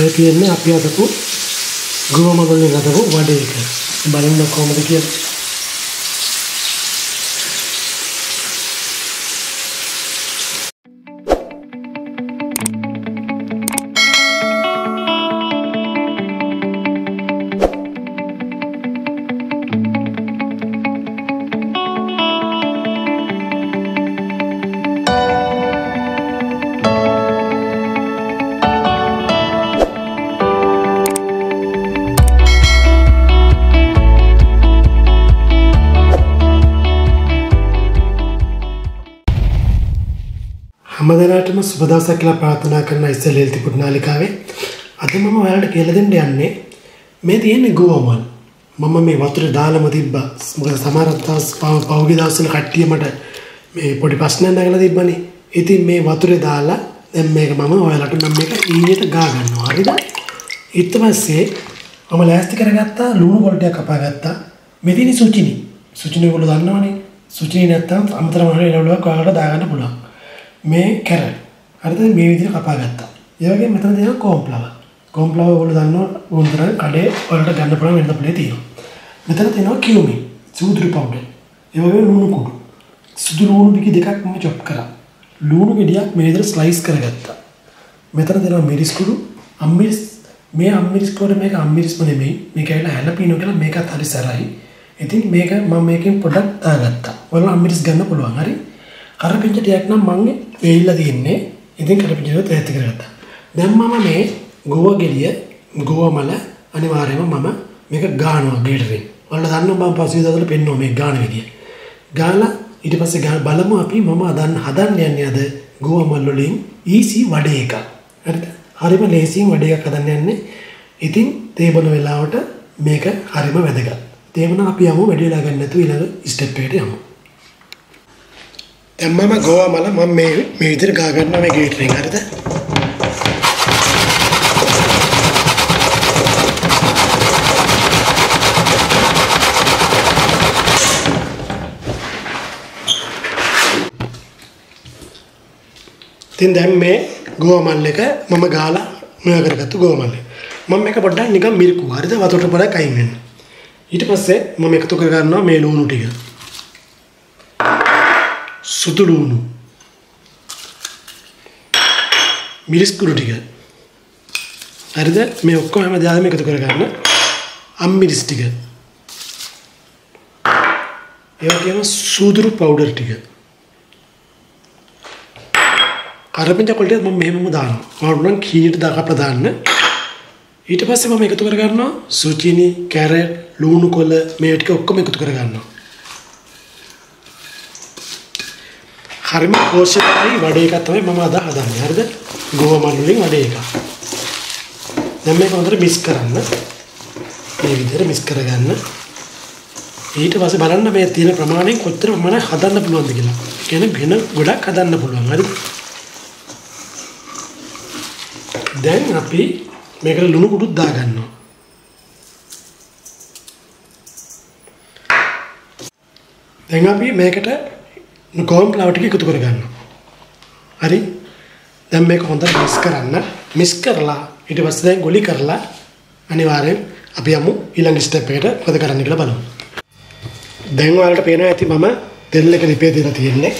මේ තියෙන්නේ අපි හදපු ගුවම වලින් හදපු වඩේ එක. බලන්න කොහොමද කියලා. හැමදෙනාටම සුබ දවසක් කියලා ප්‍රාර්ථනා කරන ඉස්සෙල් හෙල්ති කුඩ් නාලිකාවේ. අද මම ඔයාලට කියලා දෙන්න යන්නේ මේ තියෙන්නේ ගෝවමල්. මම මේ වතුරේ දාලම තිබ්බා. මොකද සමහර දවස් පහුගිය දවස්වල කට්ටිය මට මේ පොඩි ප්‍රශ්නයක් නැගලා තිබ්බනේ. ඉතින් මේ වතුරේ දාලා දැන් මේක මම ඔයාලට මම මේක ඊනියට ගා ගන්නවා. හරිද? ඊට පස්සේ මම ලෑස්ති කරගත්තා ලුණු පොල්ටයක් කපා ගත්තා මෙතිනි සුචිනි. සුචිනි ඔයගොල්ලෝ දන්නවනේ. සුචිනි නැත්තම් අමතර මහල එළවලුවක් ඔයාලට දාගන්න පුළුවන්. මේ කැරට් හරිද මේ විදිහට කපා ගත්තා. ඒ වගේම මෙතන තියෙනවා කෝම්ෆ්ලවර්. කෝම්ෆ්ලවර් ඔයගොල්ලෝ දන්නවා උන්තර කඩේ වලට ගන්න පුළුවන් වෙනද ප්ලේ තියෙනවා. මෙතන තියෙනවා කියුමින් සූදුරු පවුඩර්. ඒ වගේම ලුණු කුඩු. සුදු ලුණු පිටි දෙකක් මම චොප් කරා. ලුණු ගෙඩියක් මේ විදිහට ස්ලයිස් කරගත්තා. මෙතන තියෙනවා මිරිස් කුඩු, අම්මිරිස් මේ අම්මිරිස් කුඩු මේක අම්මිරිස්ම නෙමෙයි. මේක ඇවිල්ලා හැලපිනෝ කියලා මේකත් හරි සරයි. ඉතින් මේක මම මේකෙන් පොඩක් දාගත්තා. ඔයාලා අම්මිරිස් ගන්න පුළුවන්. හරි. කරපිංච ටිකක් නම් මං වෙයිලා තියෙන්නේ. ඉතින් කරපිංච ටික තැත් කරගත්තා. දැන් මම මේ ගෝව ගෙඩිය ගෝව මල අනිවාර්යයෙන්ම මම මේක ගානවා ගේටරෙන්. ඔයාලා දන්නවා මම පසුගිය දවස්වල පෙන්නුවා මේ ගාන විදිය. ගාලා ඊට පස්සේ ගා බලමු අපි මම අදන් හදන්න යන්නේ අද ගෝව මල් වලින් ඊසි වඩේ එකක්. හරිද? හරිම ලේසියෙන් වඩේ එකක් හදන්න යන්නේ. ඉතින් තේ බොන වෙලාවට මේක හරිම වැදගත්. තේ බොන අපි යමු වැඩි වෙලා ගන්න නැතුව ඊළඟ ස්ටෙප් එකට යමු. දැන් මම ගෝවා මල මම මේ මේ විදිහට ගා ගන්නවා මේ ගේට් එකෙන් හරිද? ඉතින් දැන් මේ ගෝවා මල් එක මම ගාලා මෙයා කරගත්තු ගෝවා මල් එක. මම මේක පොඩ්ඩක් නිකන් මිරිකුවා හරිද? වතුරට පොඩ්ඩක් අයින් වෙන්න. ඊට පස්සේ මම එකතු කර ගන්නවා මේ ලුණු ටික. සුදු ලුණු මිරිස් කුඩු ටික. හරිද? මේ ඔක්කොම හැමදාම එකතු කරගන්න. අම්මිරිස් ටික. ඒ වගේම සූදුරු පවුඩර් ටික. කරපිංච කොල්ටේ මම මෙහෙමම දානවා. මම නම් කීයට දාකප්ප දාන්න ඊට පස්සේ මම එකතු කරගන්නවා සුචිනි කැරට් ලුණු කොළ මේ ටික ඔක්කොම එකතු කරගන්නවා. හරිම පෝෂකයි වඩේ එකක් තමයි මම අද හදන්නේ. හරිද? ගෝව මල් වලින් වඩේ එකක්. දැන් මේක හොඳට මික්ස් කරන්න. මේ විදිහට මික්ස් කරගන්න. ඊට පස්සේ බලන්න මේ තියෙන ප්‍රමාණය කොච්චර මම හදන්න පුළුවන්ද කියලා. කියන්නේ වෙන ගොඩක් හදන්න පුළුවන්. හරිද? දැන් අපි මේකට ලුණු කුඩුත් දාගන්නවා. දැන් අපි මේකට කෝම් ෆ්ලවර් ටික එකතු කරගන්නවා. හරි? දැන් මේක හොඳට මික්ස් කරන්න. මික්ස් කරලා ඊට පස්සේ දැන් ගොලි කරලා අනිවාර්යෙන් අපි යමු ඊළඟ ස්ටෙප් එකට මොකද කරන්න කියලා බලමු. දැන් ඔයාලට පේනවා ඇති මම තෙල් එක ලිපේ දාලා තියෙන්නේ.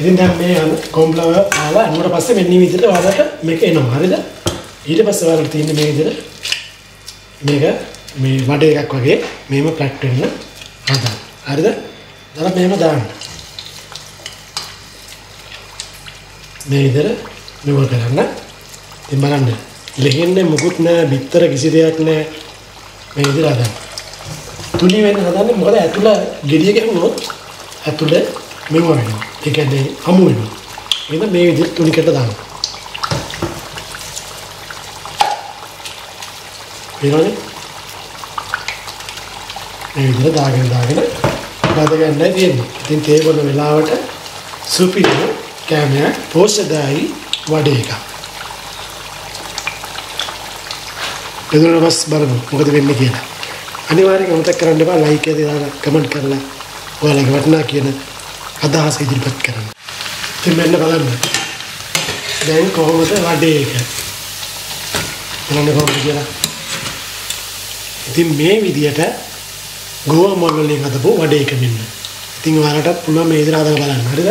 ඉතින් දැන් මේ කෝම් ෆ්ලවර් ආලා අනුවට පස්සේ මෙන්න මේ විදිහට ඔයාලට මේක එනවා. හරිද? ඊට පස්සේ ඔයාලට තියෙන්නේ මේ විදිහට මේක මේ වඩේ එකක් වගේ මෙහෙම ප්ලැට් වෙන්න හදන්න. හරිද? දැන් මෙහෙම දාන්න. මේ විදිහට මෙව කරන්න. ඉතින් බලන්න. ලෙහෙන්නේ මුකුත් නැහැ, බිත්තර කිසි දෙයක් නැහැ. මේ විදිහට හදන්න. තුනි වෙන්න හදන්නේ මොකද ඇතුළ ගෙඩිය ගැහුනොත් ඇතුළ මෙව වෙනවා. ඒ කියන්නේ අමු වෙනවා. එහෙනම් මේ විදිහට තුනිකට දාන්න. ඊළඟට මේ විදිහට දාගෙන දාගෙන බද ගන්නයි තියෙන්නේ. ඉතින් තේ බොන වෙලාවට සුපිරි කෑමයක් පෝෂදායි වඩේ එකක්. බෙදුනට පස් බලමු මොකද වෙන්නේ කියලා. අනිවාර්යෙන් අමතක කරන්න එපා ලයික් එක දාලා කමෙන්ට් කරලා ඔයාලගේ වටිනා කියන අදහස ඉදිරිපත් කරන්න. ඉතින් මෙන්න බලන්න. දැන් කොහොමද වඩේ එක? බලන්න කොහොමද කියලා. ඉතින් මේ විදියට ගෝවා මල් වලින් හදපු වඩේක මෙන්න. ඉතින් ඔයාලටත් පුළුවන් මේ විදිහට හදලා බලන්න. හරිද?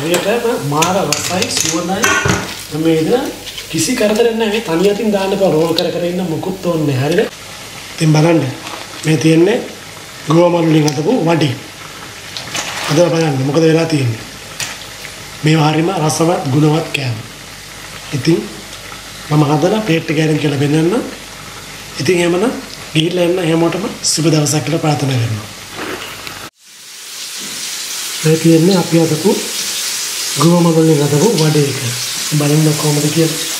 හරියටම මාර රසයි සුවඳයි මේ විදිහට කිසි කරදරයක් නැහැ මේ තනි අතින් දාන්න පුළුවන් රෝල් කර කර ඉන්න මුකුත් ඕනේ නැහැ. හරිද? ඉතින් බලන්න මේ තියෙන්නේ ගෝවා මල් වලින් හදපු වඩේ. හදලා බලන්න මොකද වෙලා තියෙන්නේ. මේවා හරිම රසවත් ගුණවත් කෑම. ඉතින් මම හදලා ප්ලේට් එක ගෑරන් කියලා පෙන්නන්න. ඉතින් එහෙමනම් ගිහිල්ලා එන්න හැමෝටම සුබ දවසක් කියලා ප්‍රාර්ථනා කරනවා. මේ තියෙන්නේ අපි හදපු ගුවම වලින් හදපු වඩේ එක. බලන්න කොහොමද කියලා.